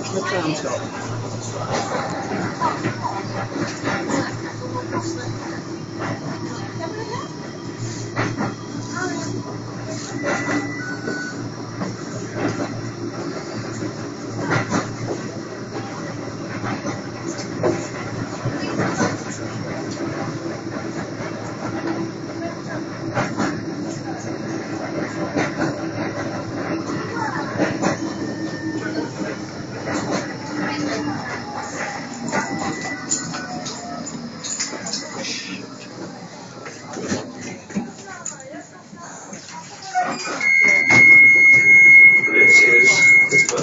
Watch the phone tell. This is